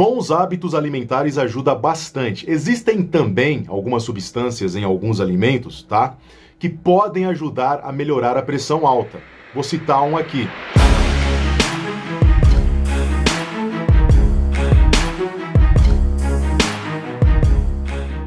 Bons hábitos alimentares ajuda bastante. Existem também algumas substâncias em alguns alimentos, tá? Que podem ajudar a melhorar a pressão alta. Vou citar um aqui.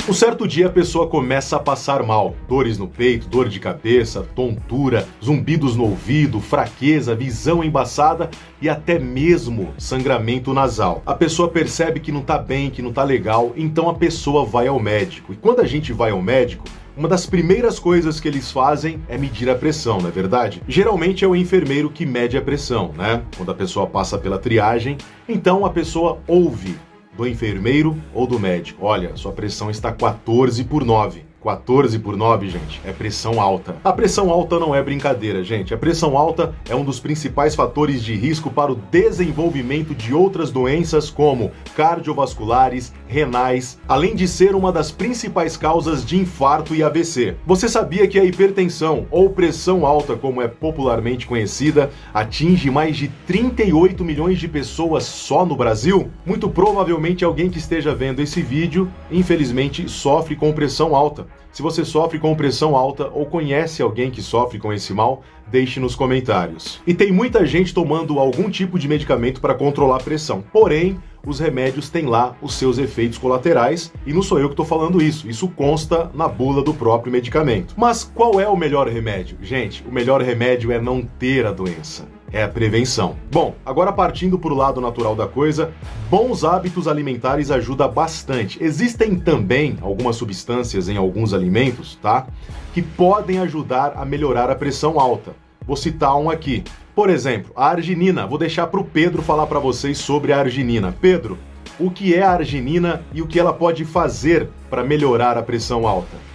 Um certo dia a pessoa começa a passar mal, dores no peito, dor de cabeça, tontura, zumbidos no ouvido, fraqueza, visão embaçada e até mesmo sangramento nasal. A pessoa percebe que não tá bem, que não tá legal, então a pessoa vai ao médico. E quando a gente vai ao médico, uma das primeiras coisas que eles fazem é medir a pressão, não é verdade? Geralmente é o enfermeiro que mede a pressão, né? Quando a pessoa passa pela triagem, então a pessoa ouve do enfermeiro ou do médico. Olha, sua pressão está 14 por 9. 14 por 9, gente, é pressão alta. A pressão alta não é brincadeira, gente. A pressão alta é um dos principais fatores de risco para o desenvolvimento de outras doenças como cardiovasculares, renais, além de ser uma das principais causas de infarto e AVC. Você sabia que a hipertensão ou pressão alta, como é popularmente conhecida, atinge mais de 38 milhões de pessoas só no Brasil? Muito provavelmente alguém que esteja vendo esse vídeo, infelizmente, sofre com pressão alta. Se você sofre com pressão alta ou conhece alguém que sofre com esse mal, deixe nos comentários. E tem muita gente tomando algum tipo de medicamento para controlar a pressão. Porém, os remédios têm lá os seus efeitos colaterais e não sou eu que estou falando isso, isso consta na bula do próprio medicamento. Mas qual é o melhor remédio? Gente, o melhor remédio é não ter a doença é a prevenção. Bom, agora partindo para o lado natural da coisa, bons hábitos alimentares ajuda bastante. Existem também algumas substâncias em alguns alimentos, tá? Que podem ajudar a melhorar a pressão alta. Vou citar um aqui. Por exemplo, a arginina. Vou deixar para o Pedro falar para vocês sobre a arginina. Pedro, o que é a arginina e o que ela pode fazer para melhorar a pressão alta?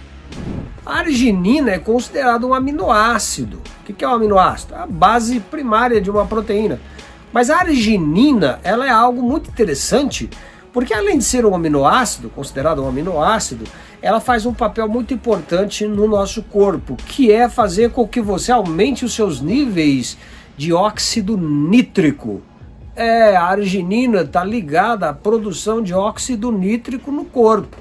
A arginina é considerado um aminoácido. O que é um aminoácido? A base primária de uma proteína. Mas a arginina ela é algo muito interessante porque além de ser um aminoácido, considerado um aminoácido, ela faz um papel muito importante no nosso corpo, que é fazer com que você aumente os seus níveis de óxido nítrico. É, a arginina está ligada à produção de óxido nítrico no corpo.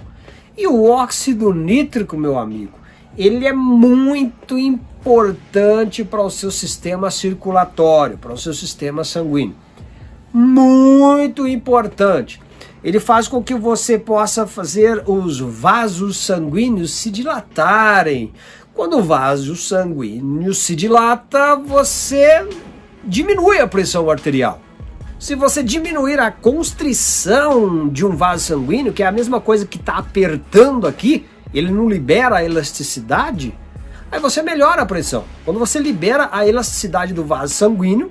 E o óxido nítrico, meu amigo, ele é muito importante para o seu sistema circulatório, para o seu sistema sanguíneo. Muito importante. Ele faz com que você possa fazer os vasos sanguíneos se dilatarem. Quando o vaso sanguíneo se dilata, você diminui a pressão arterial. Se você diminuir a constrição de um vaso sanguíneo, que é a mesma coisa que está apertando aqui, ele não libera a elasticidade, aí você melhora a pressão. Quando você libera a elasticidade do vaso sanguíneo,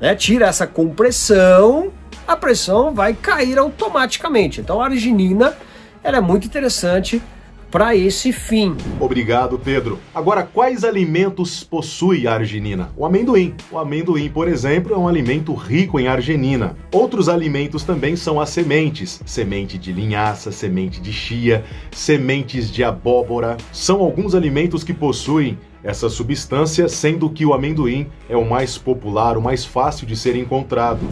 né, tira essa compressão, a pressão vai cair automaticamente. Então a arginina ela é muito interessante para esse fim. Obrigado, Pedro. Agora, quais alimentos possui a arginina? O amendoim. O amendoim, por exemplo, é um alimento rico em arginina. Outros alimentos também são as sementes: semente de linhaça, semente de chia, sementes de abóbora. São alguns alimentos que possuem essa substância, sendo que o amendoim é o mais popular, o mais fácil de ser encontrado.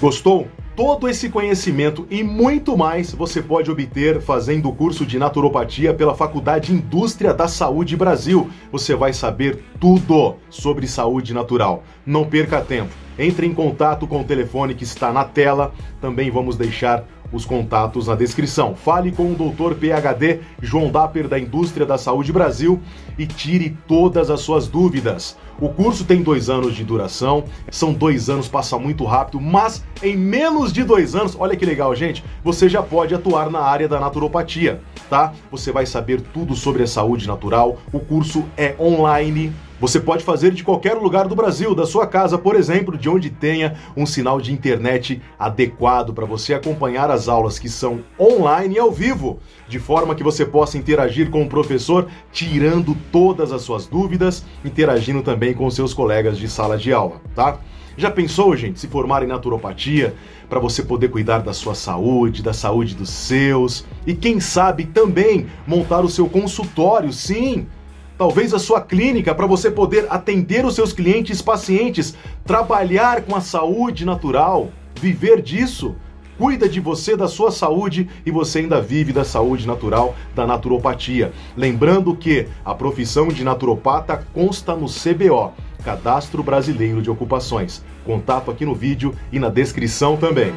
Gostou? Todo esse conhecimento e muito mais você pode obter fazendo o curso de naturopatia pela Faculdade Indústria da Saúde Brasil. Você vai saber tudo sobre saúde natural. Não perca tempo. Entre em contato com o telefone que está na tela. Também vamos deixar os contatos na descrição. Fale com o Dr. PhD João Dapper da Indústria da Saúde Brasil e tire todas as suas dúvidas. O curso tem dois anos de duração, são dois anos, passa muito rápido, mas em menos de dois anos, olha que legal, gente, você já pode atuar na área da naturopatia, tá? Você vai saber tudo sobre a saúde natural, o curso é online, você pode fazer de qualquer lugar do Brasil, da sua casa, por exemplo, de onde tenha um sinal de internet adequado para você acompanhar as aulas que são online e ao vivo, de forma que você possa interagir com o professor, tirando todas as suas dúvidas, interagindo também com seus colegas de sala de aula, tá? Já pensou, gente, se formar em naturopatia para você poder cuidar da sua saúde, da saúde dos seus e quem sabe também montar o seu consultório, sim, talvez a sua clínica para você poder atender os seus clientes, pacientes, trabalhar com a saúde natural, viver disso. cuida de você, da sua saúde e você ainda vive da saúde natural da naturopatia. Lembrando que a profissão de naturopata consta no CBO, Cadastro Brasileiro de Ocupações. Contato aqui no vídeo e na descrição também.